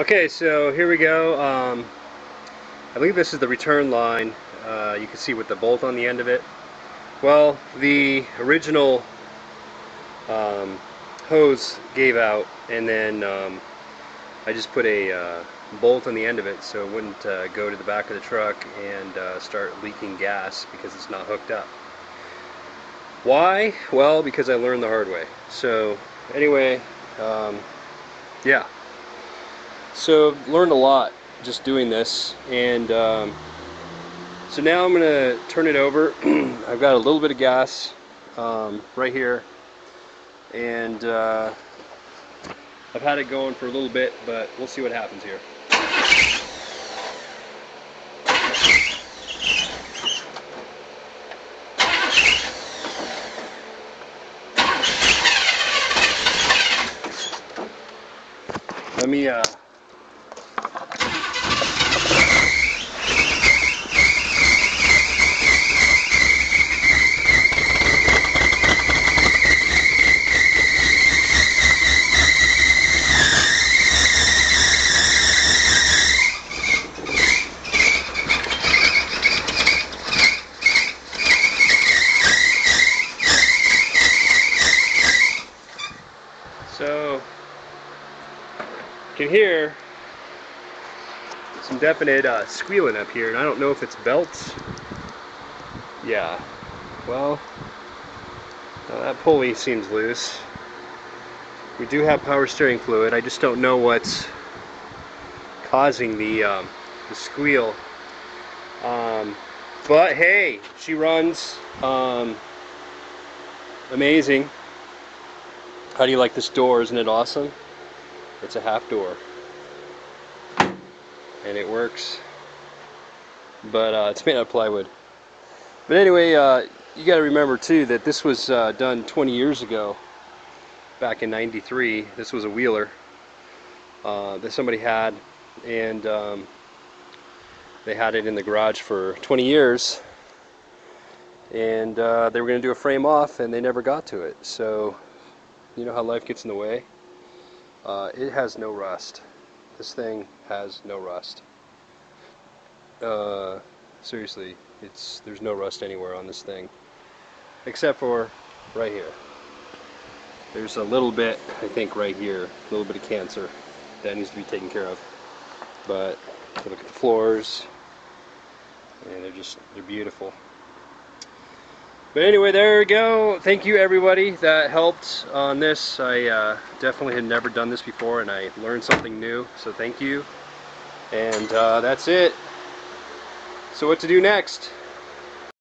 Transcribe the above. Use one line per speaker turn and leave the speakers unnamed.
Okay, so here we go. Um, I believe this is the return line. Uh, you can see with the bolt on the end of it. Well, the original um, hose gave out, and then um, I just put a uh, bolt on the end of it so it wouldn't uh, go to the back of the truck and uh, start leaking gas because it's not hooked up. Why? Well, because I learned the hard way. So, anyway, um, yeah. So, learned a lot just doing this, and um, so now I'm going to turn it over. I've got a little bit of gas um, right here, and uh, I've had it going for a little bit, but we'll see what happens here. Let me uh You can hear some definite uh, squealing up here, and I don't know if it's belts. Yeah, well, uh, that pulley seems loose. We do have power steering fluid. I just don't know what's causing the um, the squeal. Um, but hey, she runs um, amazing. How do you like this door? Isn't it awesome? It's a half door. And it works. But uh, it's made out of plywood. But anyway, uh, you got to remember too that this was uh, done 20 years ago. Back in 93. This was a wheeler uh, that somebody had. And um, they had it in the garage for 20 years. And uh, they were going to do a frame off and they never got to it. So you know how life gets in the way? Uh, it has no rust. This thing has no rust. Uh, seriously, it's there's no rust anywhere on this thing, except for right here. There's a little bit, I think, right here, a little bit of cancer that needs to be taken care of. But look at the floors, and they're just they're beautiful. But anyway, there we go. Thank you everybody that helped on this. I uh, definitely had never done this before and I learned something new, so thank you. And uh, that's it. So what to do next?